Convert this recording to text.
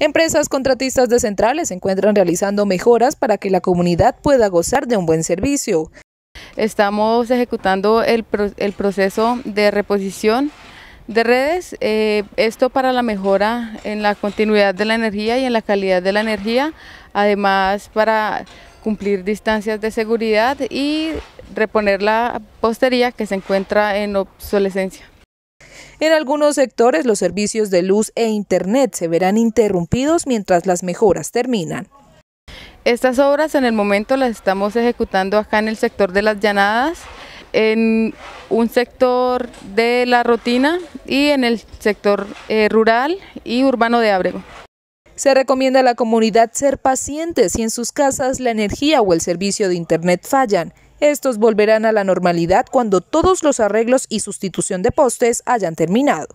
Empresas contratistas de centrales se encuentran realizando mejoras para que la comunidad pueda gozar de un buen servicio. Estamos ejecutando el, proceso de reposición de redes, eh, esto para la mejora en la continuidad de la energía y en la calidad de la energía, además para cumplir distancias de seguridad y reponer la postería que se encuentra en obsolescencia. En algunos sectores los servicios de luz e internet se verán interrumpidos mientras las mejoras terminan. Estas obras en el momento las estamos ejecutando acá en el sector de las llanadas, en un sector de la rutina y en el sector eh, rural y urbano de Ábrego. Se recomienda a la comunidad ser pacientes si en sus casas la energía o el servicio de Internet fallan. Estos volverán a la normalidad cuando todos los arreglos y sustitución de postes hayan terminado.